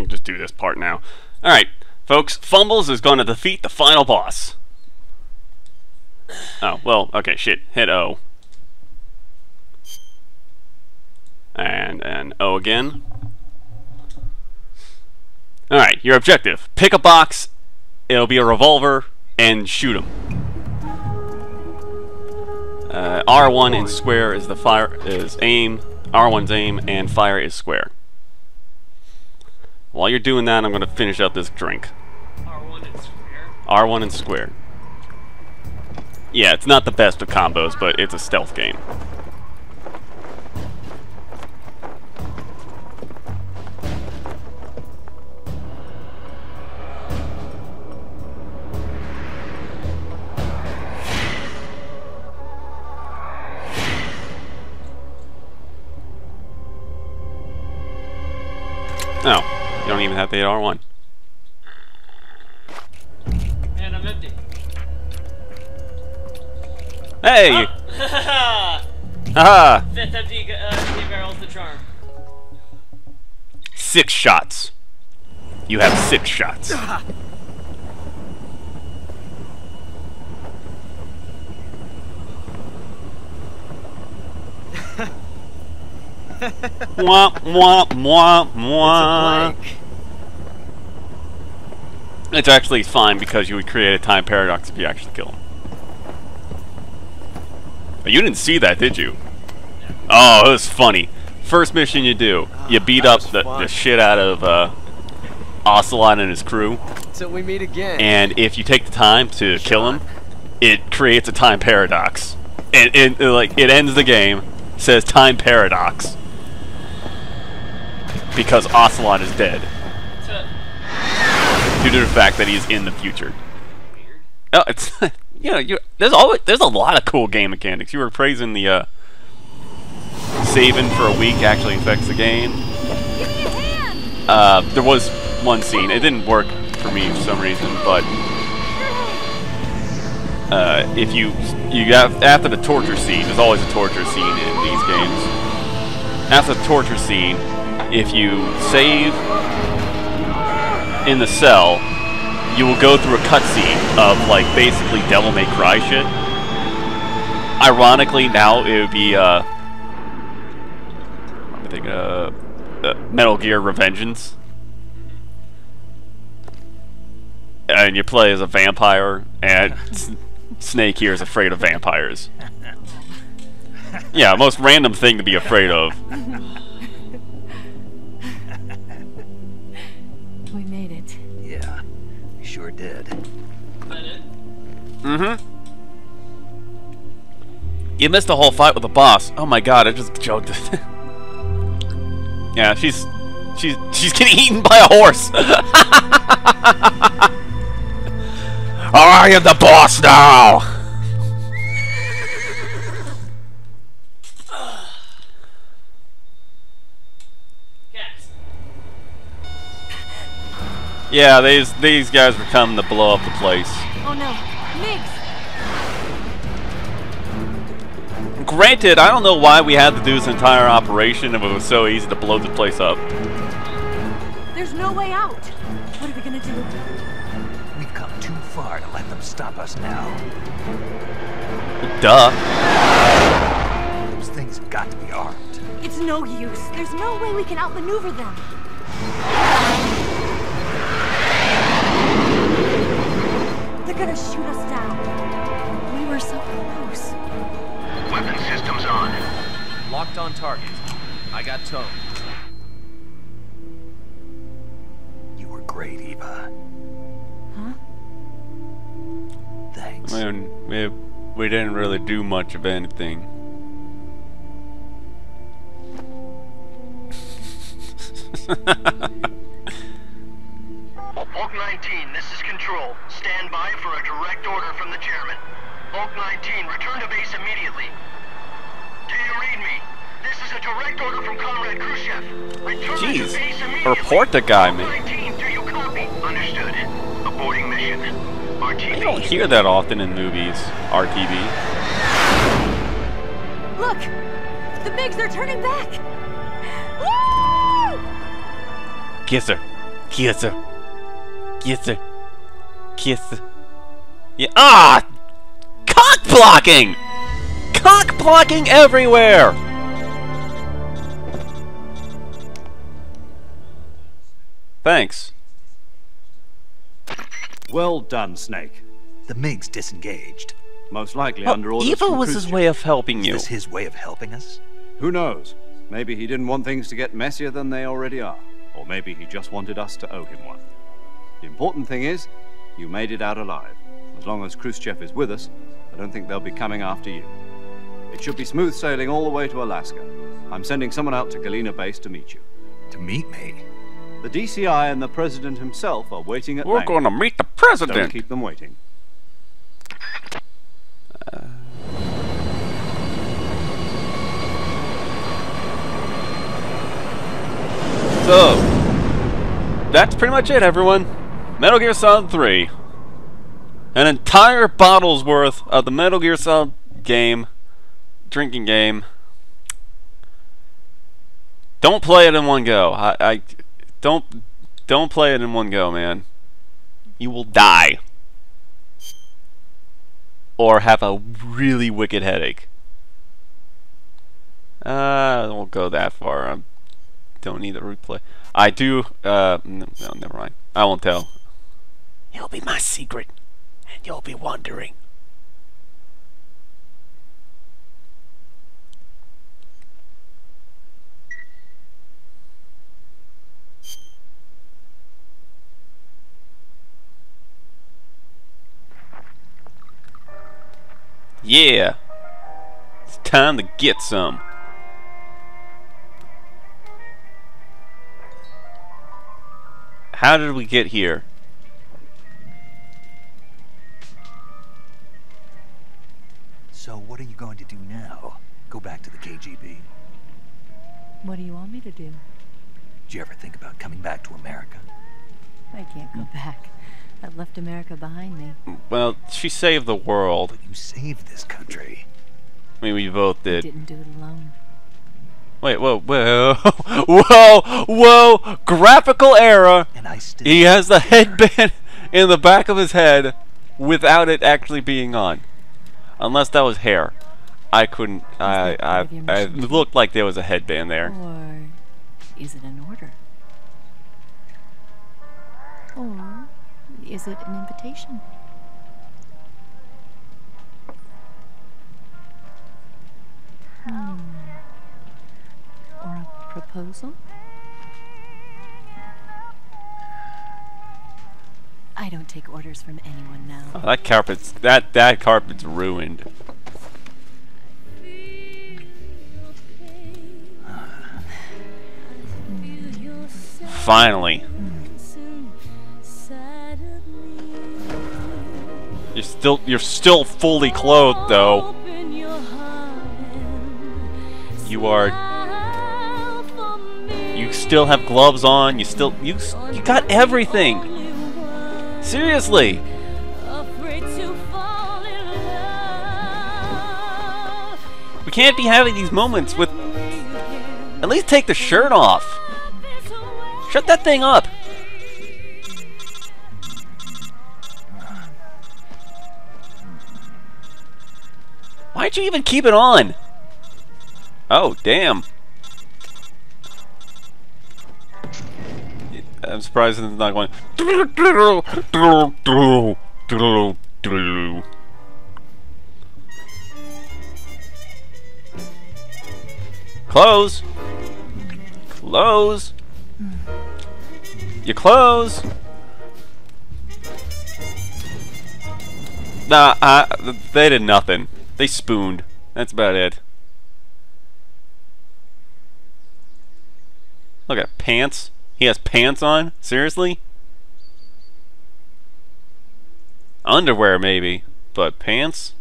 can just do this part now. Alright, folks, Fumbles is going to defeat the final boss. Oh, well, okay, shit. Hit O. And, and O again. Alright, your objective. Pick a box, it'll be a revolver, and shoot him. Uh, R1 in square is the fire is aim, R1's aim, and fire is square. While you're doing that, I'm going to finish up this drink. R1 and square. R1 and square. Yeah, it's not the best of combos, but it's a stealth game. Oh, don't even have to hit R1. And I'm empty. Hey! Ah! Aha! Fifth empty, uh, empty barrel's the charm. Six shots. You have six shots. Mwah, mwah, mwah, mwah. It's actually fine because you would create a time paradox if you actually kill him. But you didn't see that, did you? Oh, it was funny. First mission you do, you beat that up the, the shit out of uh, Ocelot and his crew, So we meet again. and if you take the time to kill him, it creates a time paradox. It, it, it, like it ends the game, says time paradox because Ocelot is dead due to the fact that he's in the future. Oh, it's you know, you there's always there's a lot of cool game mechanics. You were praising the uh, saving for a week actually affects the game. Uh, there was one scene. It didn't work for me for some reason, but uh, if you you have after the torture scene, there's always a torture scene in these games. After the torture scene, if you save in the cell, you will go through a cutscene of like basically Devil May Cry shit. Ironically, now it would be uh, I think uh, uh, Metal Gear Revengeance, and you play as a vampire, and Snake here is afraid of vampires. Yeah, most random thing to be afraid of. Did. Is that it? Mm-hmm. You missed the whole fight with the boss. Oh my god, I just joked. yeah, she's she's she's getting eaten by a horse. I am the boss now. Yeah, these these guys were coming to blow up the place. Oh no. Migs! Granted, I don't know why we had to do this entire operation if it was so easy to blow the place up. There's no way out. What are we gonna do? We've come too far to let them stop us now. Duh. Those things have got to be armed. It's no use. There's no way we can outmaneuver them. Gonna shoot us down. We were so close. Weapon systems on. Locked on target. I got towed. You were great, Eva. Huh? Thanks. I mean, we, we didn't really do much of anything. Hulk 19, this is Control. Stand by for a direct order from the chairman. Hulk 19, return to base immediately. Do you read me? This is a direct order from Comrade Khrushchev. Return Jeez, to base immediately. report the guy, Hulk man. 19, do you copy? Understood. Aborting mission. RTB. You don't hear that often in movies, RTV. Look! The Migs are turning back! Woo! Kiss her. Kiss her. Kiss her. Kiss her. Yeah. Ah! Cock blocking! Cock blocking everywhere! Thanks. Well done, Snake. The MiG's disengaged. Most likely Well, under orders Eva from was his way of helping Is you. this his way of helping us? Who knows? Maybe he didn't want things to get messier than they already are. Or maybe he just wanted us to owe him one. The important thing is, you made it out alive. As long as Khrushchev is with us, I don't think they'll be coming after you. It should be smooth sailing all the way to Alaska. I'm sending someone out to Galena Base to meet you. To meet me? The DCI and the President himself are waiting at We're going to meet the President! Don't keep them waiting. So, that's pretty much it, everyone. Metal Gear Solid 3. An entire bottle's worth of the Metal Gear Solid game, drinking game. Don't play it in one go. I, I don't don't play it in one go, man. You will die. Or have a really wicked headache. Uh, I won't go that far. I don't need a replay. I do. Uh, no, never mind. I won't tell. It'll be my secret, and you'll be wondering. Yeah. It's time to get some. How did we get here? What are you going to do now? Go back to the KGB? What do you want me to do? Did you ever think about coming back to America? I can't go back. I've left America behind me. Well, she saved the world. You saved this country. I mean, we both did. Didn't do it alone. Wait, whoa, whoa, whoa, whoa! Graphical error. And I still... He has the headband in the back of his head without it actually being on. Unless that was hair. I couldn't. I. I. part of your I looked like there was a headband there. Or is it an order? Or is it an invitation? Hmm. Or a proposal? I don't take orders from anyone now. Oh, that carpet's that that carpet's ruined. Finally. You're still you're still fully clothed though. You are you still have gloves on. You still you you got everything. Seriously. We can't be having these moments with at least take the shirt off. Shut that thing up. Why'd you even keep it on? Oh, damn. I'm surprised it's not going. Close. Close. You close. Nah, uh, they did nothing. They spooned. That's about it. Look at pants. He has pants on? Seriously? Underwear, maybe. But pants?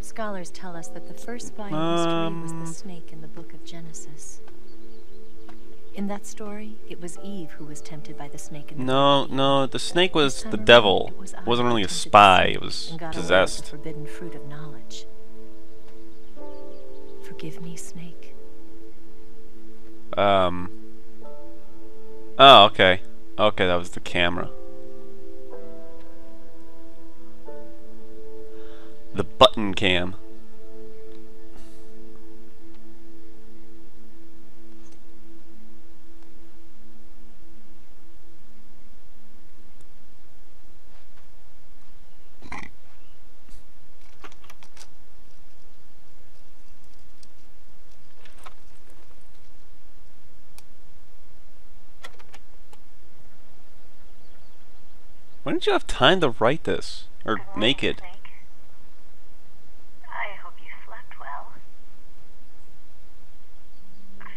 Scholars tell us that the first of history was Um. the snake in the book of Genesis. In that story, it was Eve who was tempted by the snake in the No, no, the snake was the devil. it Was it wasn't really a spy, it was and got away with the possessed. forbidden fruit of knowledge. Forgive me, Snake. Um. Oh, okay. Okay, that was the camera. The button cam. Why didn't you have time to write this? Or make it? I hope you slept well.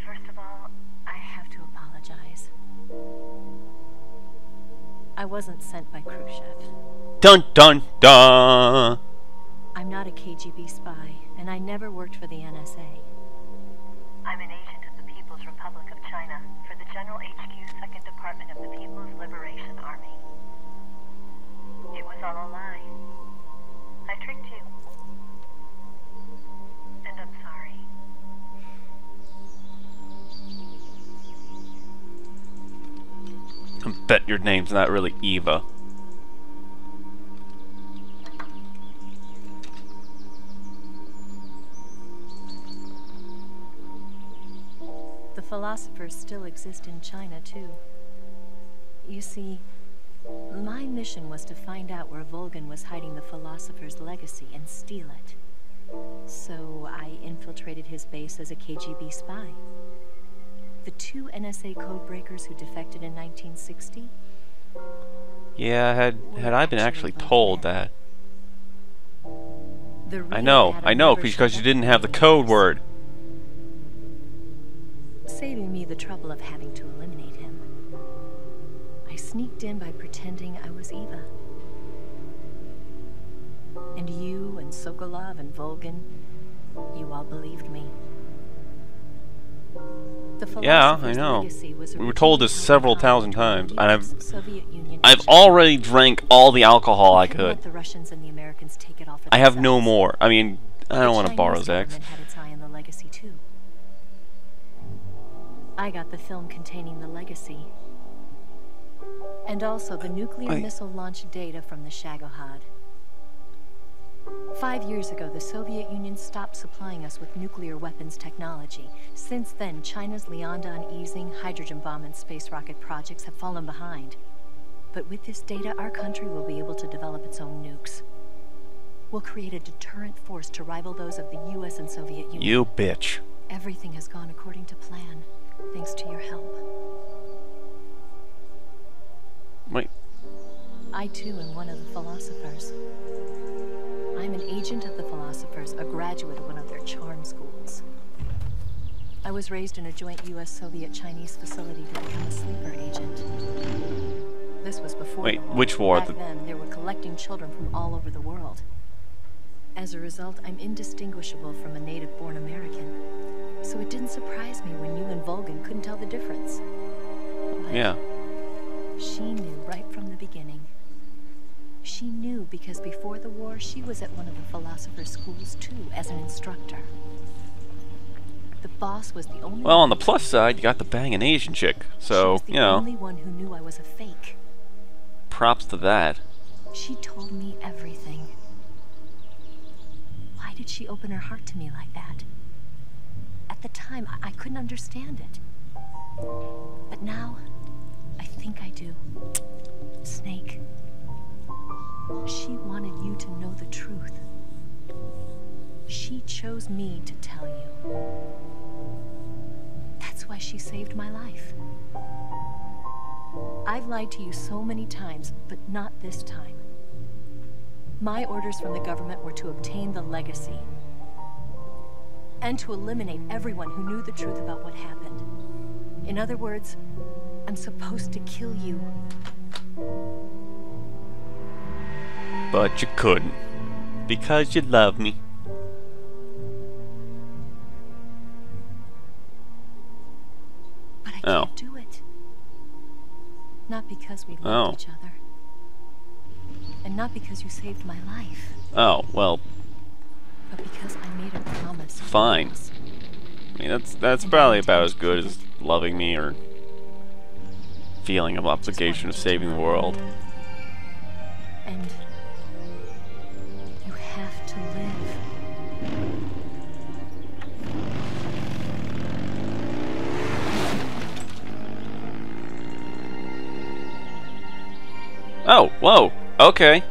First of all, I have to apologize. I wasn't sent by Khrushchev. Dun dun dun! I'm not a KGB spy, and I never worked for the NSA. I'm an Bet your name's not really Eva. The philosophers still exist in China, too. You see, my mission was to find out where Volgin was hiding the philosopher's legacy and steal it. So I infiltrated his base as a KGB spy. The two NSA codebreakers who defected in 1960? Yeah, had had I been actually told that. I know, I know, because you didn't have the code word. saving me the trouble of having to eliminate him. I sneaked in by pretending I was Eva. And you and Sokolov and Volgin, you all believed me. The Yeah, I know. We were told this several thousand times, and I've- US, Soviet Union, and I've already drank all the alcohol I couldn't let could. the Russians and the Americans take it all I have no more. I mean, I don't want to borrow Zach's. government had its eye on the legacy too. I got the film containing the legacy. And also the nuclear Wait. missile launch data from the Shagohod. Five years ago, the Soviet Union stopped supplying us with nuclear weapons technology. Since then, China's Liangdan Yixing hydrogen bomb and space rocket projects have fallen behind. But with this data, our country will be able to develop its own nukes. We'll create a deterrent force to rival those of the US and Soviet Union. You bitch. Everything has gone according to plan, thanks to your help. Wait, I too am one of the philosophers. An agent of the philosophers, a graduate of one of their charm schools. I was raised in a joint US Soviet Chinese facility to become a sleeper agent. This was before Wait, war. which war? Back The- then, they were collecting children from all over the world. As a result, I'm indistinguishable from a native-born American. So it didn't surprise me when you and Volgin couldn't tell the difference. But yeah. she knew right from the beginning. She knew because before the war, she was at one of the philosopher's schools too, as an instructor. The boss was the only Well, on the plus side, you got the banging Asian chick. So, the you know, only one who knew I was a fake. props to that. She told me everything. Why did she open her heart to me like that? At the time, I, I couldn't understand it. But now, to know the truth. She chose me to tell you. That's why she saved my life. I've lied to you so many times, but not this time. My orders from the government were to obtain the legacy and to eliminate everyone who knew the truth about what happened. In other words, I'm supposed to kill you. But you couldn't. Because you love me. But I Oh. can't do it. Not because we loved Oh. each other. And not because you saved my life, Oh, well, but because I made a promise. Fine. I mean, that's that's probably about as good as loving me or feeling of obligation of saving the world. And Oh, whoa, okay.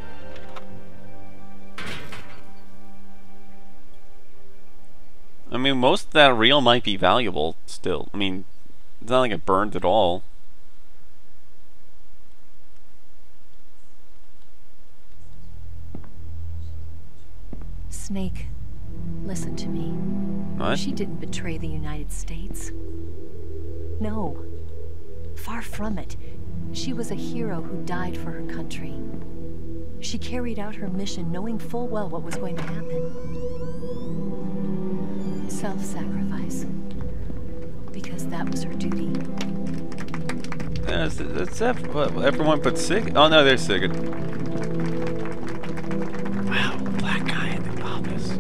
I mean, most of that reel might be valuable still. I mean, it's not like it burned at all. Snake, listen to me. What? She didn't betray the United States. No. Far from it. She was a hero who died for her country. She carried out her mission knowing full well what was going to happen. Self-sacrifice. Because that was her duty. That's, that's what, everyone but Sig. Oh no, there's Sigint. Wow, black guy in the office.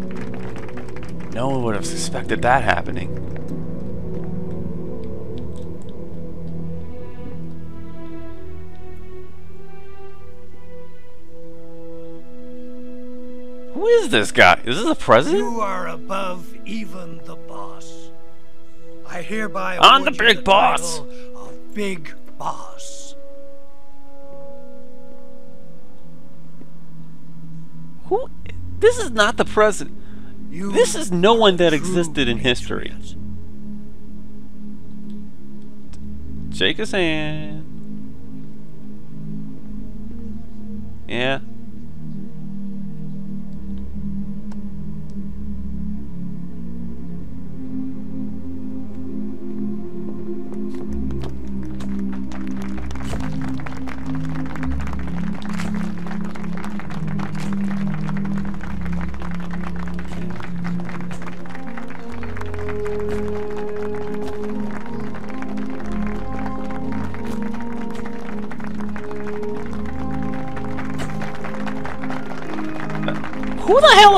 No one would have suspected that happening. Is this guy? Is this the president? You are above even the boss. I hereby I'm the big boss. Of big boss. Who? This is not the president. You This is no one that existed in history. Shake his hand. Yeah.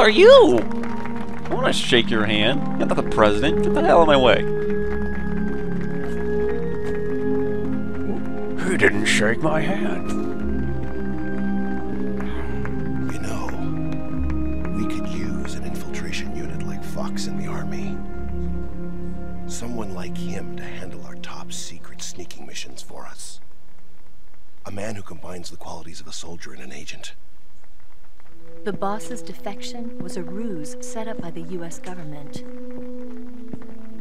Are you? I want to shake your hand. You're not the president. Get the hell out of my way. He didn't shake my hand. You know, we could use an infiltration unit like Fox in the army. Someone like him to handle our top secret sneaking missions for us. A man who combines the qualities of a soldier and an agent. The boss's defection was a ruse set up by the US government.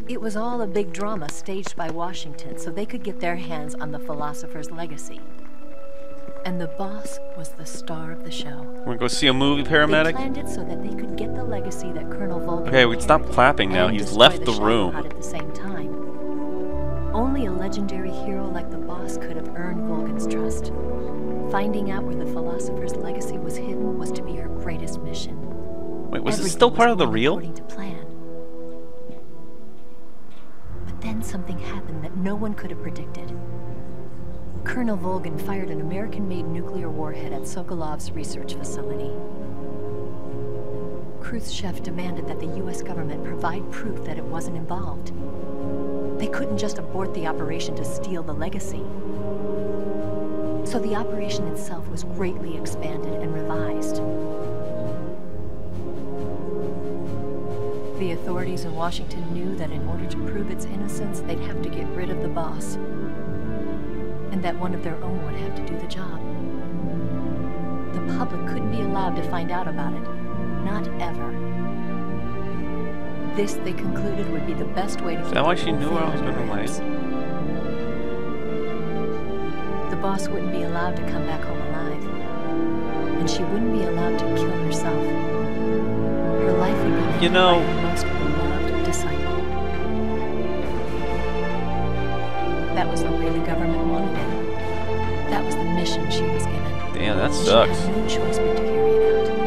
It was all a big drama staged by Washington so they could get their hands on the philosopher's legacy. And the boss was the star of the show. Wanna go see a movie, They paramedic? planned it so that they could get the legacy that Colonel Volgin Okay, we stop clapping now. He's left the, the room. At the same time. Only a legendary hero like the boss could have earned Volgin's trust. Finding out where the philosopher's legacy was hidden was to be her greatest mission. Wait, was this still part of the reel? According to plan. But then something happened that no one could have predicted. Colonel Volgin fired an American-made nuclear warhead at Sokolov's research facility. Khrushchev demanded that the U.S. government provide proof that it wasn't involved. They couldn't just abort the operation to steal the legacy. So the operation itself was greatly expanded and revised. The authorities in Washington knew that in order to prove its innocence, they'd have to get rid of the boss. And that one of their own would have to do the job. The public couldn't be allowed to find out about it. Not ever. This, they concluded, would be the best way to keep that why the she knew thing I was gonna wraps. Boss wouldn't be allowed to come back home alive. And she wouldn't be allowed to kill herself. Her life would be You know- by her most beloved disciple. That was the way the government wanted it. That was the mission she was given. Damn, that sucks. no choice but to carry it out.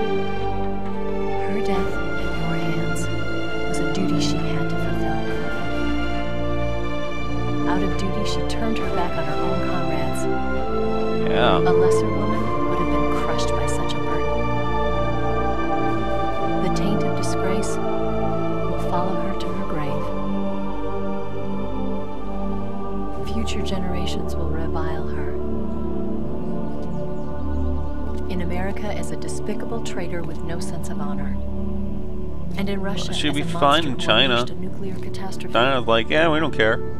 A lesser woman would have been crushed by such a burden. The taint of disgrace will follow her to her grave. Future generations will revile her. In America as a despicable traitor with no sense of honor. And in Russia she'd as be a fine in China. unleashed a nuclear catastrophe. China's like, yeah, we don't care.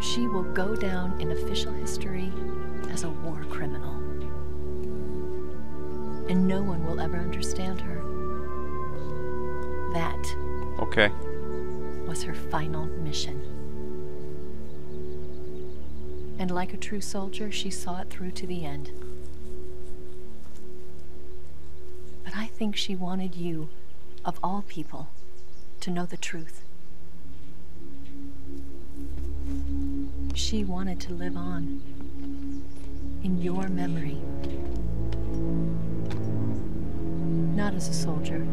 She will go down in official history as a war criminal. And no one will ever understand her. That Okay. was her final mission. And like a true soldier, she saw it through to the end. But I think she wanted you, of all people, to know the truth. She wanted to live on in your memory. Not as a soldier,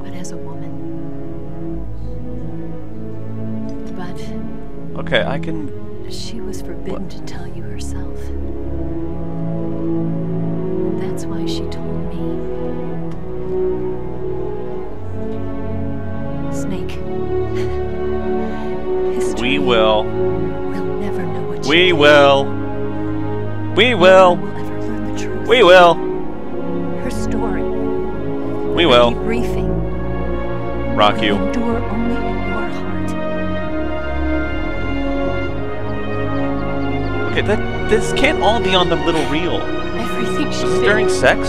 but as a woman. But Okay, I can. she was forbidden to tell you herself. That's why she told me. We will. We will. one will ever learn the truth. We will. Her story. We will. Debriefing. Rock you. Endure only in your heart. Okay, that this can't all be on the little reel. Everything she did. during sex?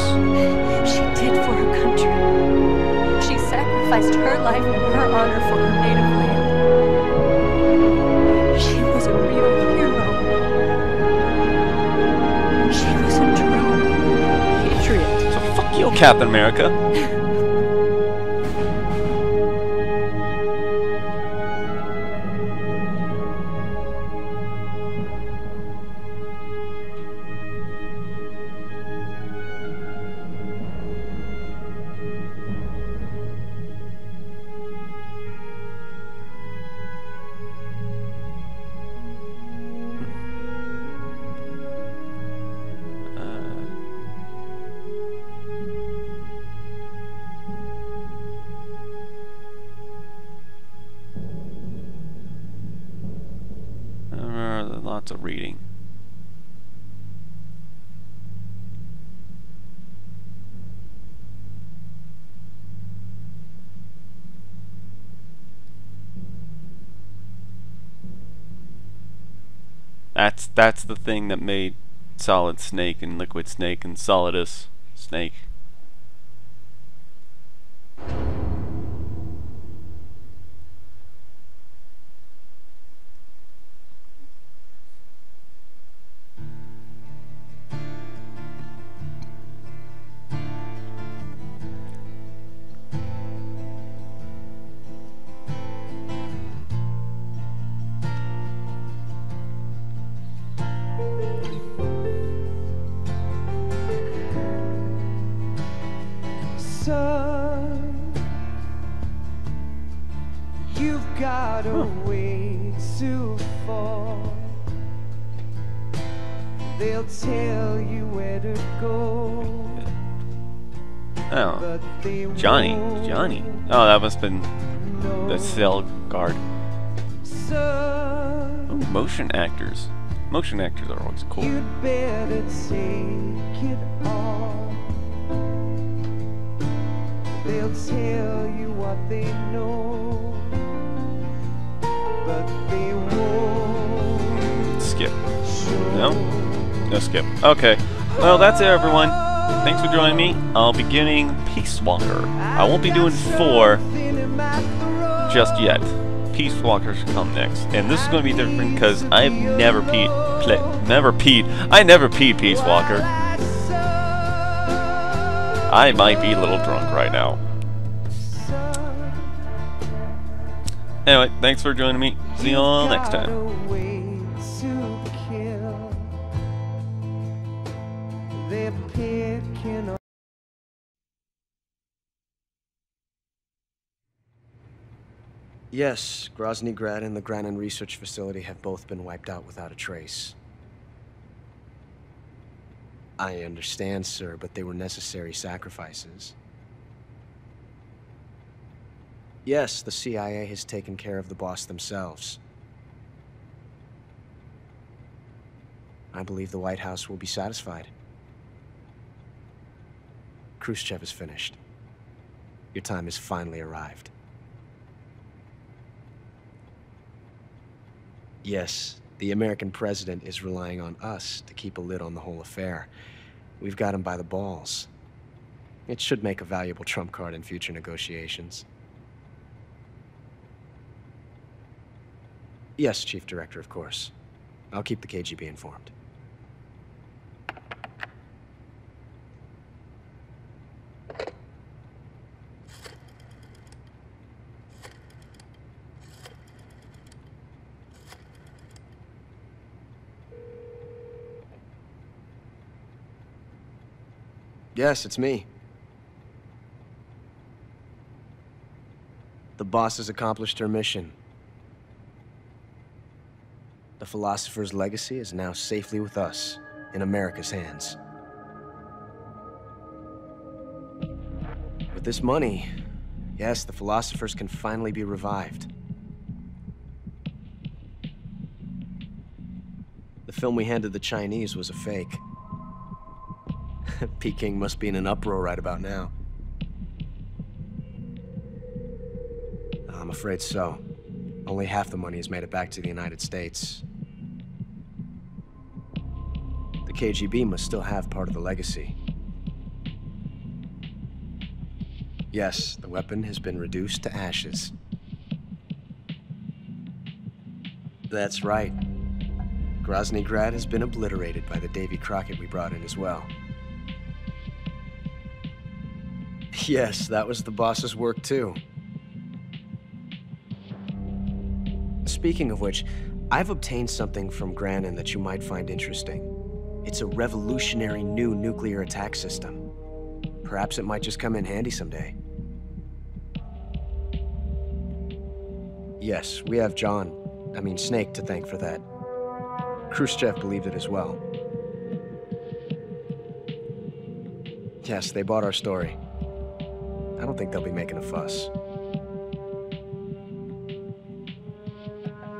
She did for her country. She sacrificed her life and her honor Captain America. Lots of reading. That's that's the thing that made Solid Snake and Liquid Snake and Solidus Snake. Johnny. Oh, that must have been the cell guard. Son, Oh, motion actors. Motion actors are always cool. You'd better take it all. They'll tell you what they know, but they won't. Skip. No? No skip. Okay. Well, that's it, everyone. Thanks for joining me. I'll be getting Peace Walker. I won't be doing four just yet. Peace Walker should come next. And this is going to be different because I've never peed. Play, never peed. I never peed Peace Walker. I might be a little drunk right now. Anyway, thanks for joining me. See you all next time. Yes, Grozny Grad and the Granin Research Facility have both been wiped out without a trace. I understand, sir, but they were necessary sacrifices. Yes, the CIA has taken care of the boss themselves. I believe the White House will be satisfied. Khrushchev is finished. Your time has finally arrived. Yes, the American president is relying on us to keep a lid on the whole affair. We've got him by the balls. It should make a valuable trump card in future negotiations. Yes, Chief Director, of course. I'll keep the KGB informed. Yes, it's me. The boss has accomplished her mission. The philosopher's legacy is now safely with us, in America's hands. With this money, yes, the philosophers can finally be revived. The film we handed the Chinese was a fake. Peking must be in an uproar right about now. Uh, I'm afraid so. Only half the money has made it back to the United States. The KGB must still have part of the legacy. Yes, the weapon has been reduced to ashes. That's right. Grozny Grad has been obliterated by the Davy Crockett we brought in as well. Yes, that was the boss's work too. Speaking of which, I've obtained something from Granin that you might find interesting. It's a revolutionary new nuclear attack system. Perhaps it might just come in handy someday. Yes, we have John, I mean Snake, to thank for that. Khrushchev believed it as well. Yes, they bought our story. I don't think they'll be making a fuss.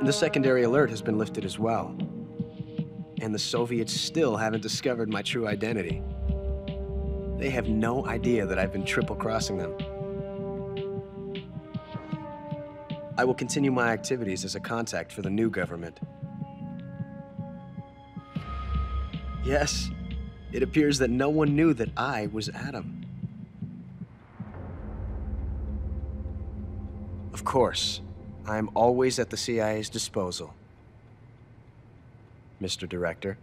The secondary alert has been lifted as well. And the Soviets still haven't discovered my true identity. They have no idea that I've been triple-crossing them. I will continue my activities as a contact for the new government. Yes, it appears that no one knew that I was Adam. Course, I am always at the CIA's disposal. Mr. Director.